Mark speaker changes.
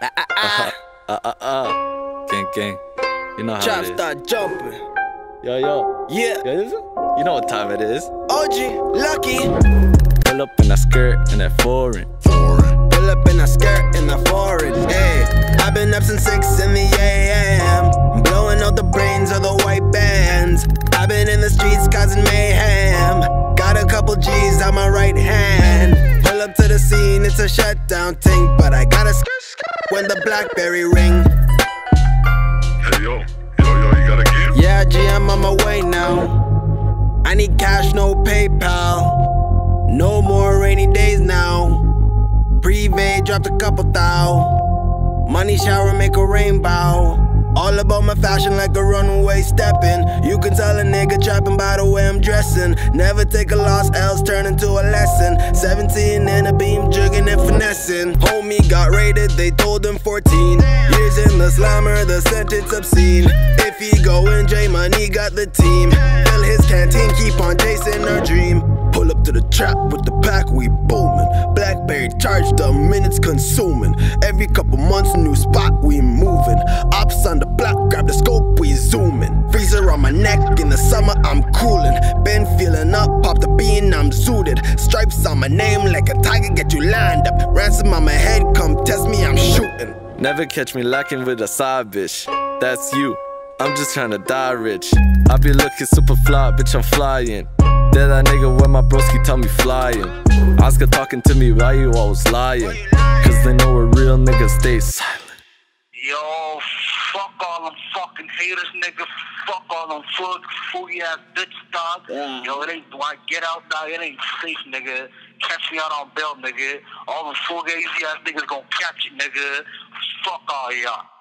Speaker 1: Uh, uh, uh.
Speaker 2: Uh, uh, uh. Gang, gang. You know how
Speaker 1: Trap
Speaker 2: it is.
Speaker 1: start jumping.
Speaker 2: Yo, yo.
Speaker 1: Yeah.
Speaker 2: Yo, is it? You know what time it is.
Speaker 1: OG, lucky.
Speaker 2: Pull up in that skirt and that foreign.
Speaker 1: Pull up in a skirt in the foreign. Hey, I've been up since 6 in the AM. Blowing out the brains of the white bands. I've been in the streets causing mayhem. Got a couple G's on my right hand. Pull up to the scene, it's a shutdown thing. But I gotta sk- when the Blackberry ring.
Speaker 3: Hey yo, yo yo, you got a gift?
Speaker 1: Yeah, G, I'm on my way now. I need cash, no PayPal. No more rainy days now. Prepaid dropped a couple thou. Money shower make a rainbow. All about my fashion like a runaway stepping. You can tell a nigga trapping by the way I'm dressing. Never take a loss, else turn into a lesson. 17 in a beam, jugging and finessing. Homie got raided, they told him 14. Years in the slammer, the sentence obscene. If he go in, J Money got the team. Fill his canteen, keep on chasing our dream. To the trap with the pack, we booming. Blackberry charged, the minutes consuming. Every couple months, new spot, we moving. Ops on the block, grab the scope, we zooming. Freezer on my neck, in the summer, I'm cooling. Been feeling up, pop the bean, I'm zooted. Stripes on my name, like a tiger, get you lined up. Ransom on my head, come test me, I'm shooting.
Speaker 2: Never catch me lacking with a side bitch. That's you. I'm just trying to die rich. I be looking super fly, bitch, I'm flying. That that nigga where my broski tell me flying. Oscar talking to me, why you always lying? Cause they know a real nigga stay silent.
Speaker 4: Yo, fuck all them fucking haters, nigga. Fuck all them food, foodie ass bitch dog.
Speaker 1: Yeah.
Speaker 4: Yo, it ain't, when get out now, it ain't safe, nigga. Catch me out on bail, nigga. All them fugazi ass niggas gonna catch you, nigga. Fuck all y'all.